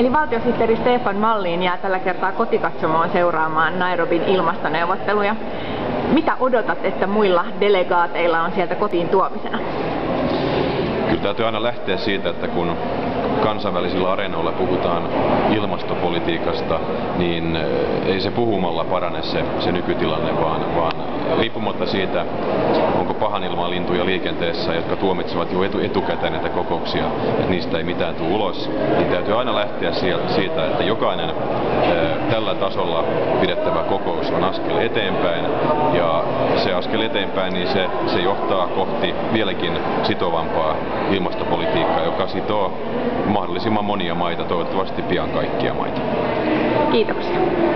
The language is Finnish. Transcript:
Eli valtiosihteeri Stefan Malliin jää tällä kertaa kotikatsomoon seuraamaan Nairobin ilmastoneuvotteluja. Mitä odotat, että muilla delegaateilla on sieltä kotiin tuomisena? Kyllä täytyy aina lähteä siitä, että kun kansainvälisillä areenoilla puhutaan ilmastopolitiikasta, niin eh, ei se puhumalla parane se, se nykytilanne, vaan, vaan riippumatta siitä, onko pahan ilman lintuja liikenteessä, jotka tuomitsevat jo etu, etukäteen näitä kokouksia, että niistä ei mitään tule ulos, niin täytyy aina lähteä siitä, että jokainen tällä tasolla pidettävä kokous on askel eteenpäin ja se askel eteenpäin, niin se, se johtaa kohti vieläkin sitovampaa ilmastopolitiikkaa, joka sitoo mahdollisimman monia maita, toivottavasti pian kaikkia maita. Kiitoksia.